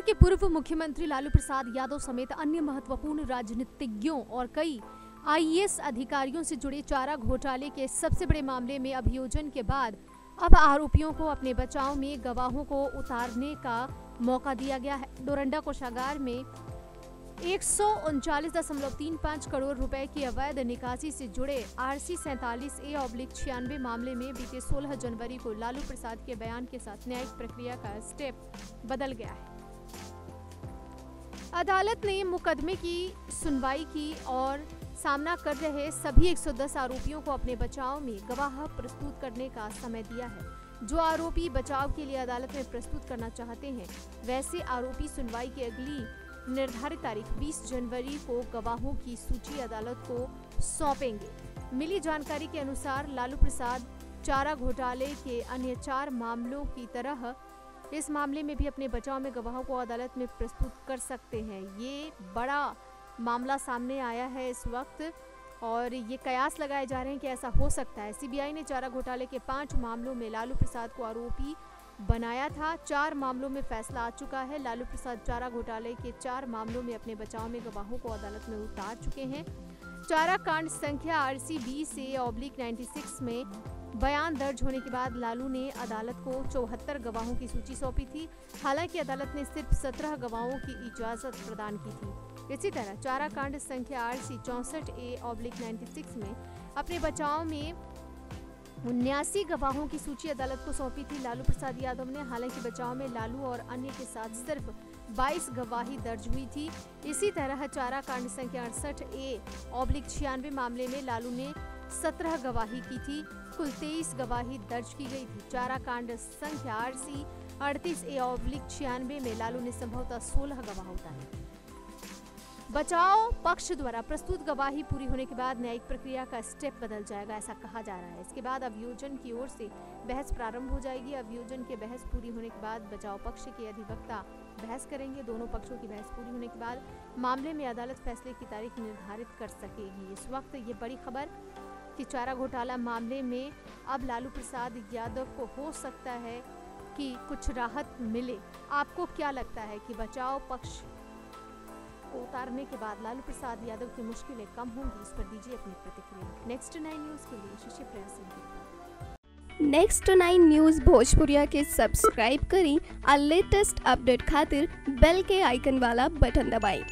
के पूर्व मुख्यमंत्री लालू प्रसाद यादव समेत अन्य महत्वपूर्ण राजनीतिज्ञों और कई आईएएस अधिकारियों से जुड़े चारा घोटाले के सबसे बड़े मामले में अभियोजन के बाद अब आरोपियों को अपने बचाव में गवाहों को उतारने का मौका दिया गया है। डोरंडा कोषागार में एक करोड़ रुपए की अवैध निकासी से जुड़े आरसी सैतालीस ए ऑब्लिक छियानवे मामले में बीते 16 जनवरी को लालू प्रसाद के बयान के साथ न्यायिक प्रक्रिया का स्टेप बदल गया है। अदालत ने मुकदमे की सुनवाई की और सामना कर रहे सभी 110 आरोपियों को अपने बचाव में गवाह प्रस्तुत करने का समय दिया है। जो आरोपी बचाव के लिए अदालत में प्रस्तुत करना चाहते हैं, वैसे आरोपी सुनवाई की अगली निर्धारित तारीख 20 जनवरी को गवाहों की सूची अदालत को सौंपेंगे। मिली जानकारी के अनुसार लालू प्रसाद, चारा घोटाले के अन्य चार मामलों की तरह इस मामले में भी अपने बचाव में गवाहों को अदालत में प्रस्तुत कर सकते हैं। ये बड़ा मामला सामने आया है इस वक्त और ये कयास लगाए जा रहे हैं कि ऐसा हो सकता है। सीबीआई ने चारा घोटाले के पाँच मामलों में लालू प्रसाद को आरोपी बनाया था। चार मामलों में फैसला आ चुका है। लालू प्रसाद चारा घोटाले के चार मामलों में अपने बचाव में गवाहों को अदालत में उतार चुके हैं। चारा कांड संख्या आर सी बी से ऑब्लिक 96 में बयान दर्ज होने के बाद लालू ने अदालत को चौहत्तर गवाहों की सूची सौंपी थी। हालाँकि अदालत ने सिर्फ़ सत्रह गवाहों की इजाज़त प्रदान की थी। इसी तरह चारा कांड संख्या आर सी चौसठ ए ऑब्लिक नाइन्टी में अपने बचाव में उन्यासी गवाहों की सूची अदालत को सौंपी थी। लालू प्रसाद यादव ने हालाँकि बचाव में लालू और अन्य के साथ सिर्फ़ 22 गवाही दर्ज हुई थी। इसी तरह चारा कांड संख्या अड़सठ ए ऑब्लिक छियानवे मामले में लालू ने 17 गवाही की थी। कुल 23 गवाही दर्ज की गई थी। चारा कांड संख्या आर सी अड़तीस ए ऑब्लिक छियानवे में लालू ने संभवतः 16 गवाह उतारे बचाव पक्ष द्वारा प्रस्तुत गवाही पूरी होने के बाद न्यायिक प्रक्रिया का स्टेप बदल जाएगा, ऐसा कहा जा रहा है। इसके बाद अभियोजन की ओर से बहस प्रारंभ हो जाएगी। अभियोजन के बहस पूरी होने के बाद बचाव पक्ष के अधिवक्ता बहस करेंगे। दोनों पक्षों की बहस पूरी होने के बाद मामले में अदालत फैसले की तारीख निर्धारित कर सकेगी। इस वक्त ये बड़ी खबर कि चारा घोटाला मामले में अब लालू प्रसाद यादव को हो सकता है कि कुछ राहत मिले। आपको क्या लगता है कि बचाव पक्ष को उतारने के बाद लालू प्रसाद यादव की मुश्किलें कम होंगी, इस पर दीजिए अपनी प्रतिक्रिया। नेक्स्ट नाइन न्यूज़ के लिए Shashi Priya Singh. Next nine news Bhojpuriya के सब्सक्राइब करें। और लेटेस्ट अपडेट खातिर बेल के आइकन वाला बटन दबाएँ।